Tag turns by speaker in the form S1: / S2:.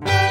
S1: Bye.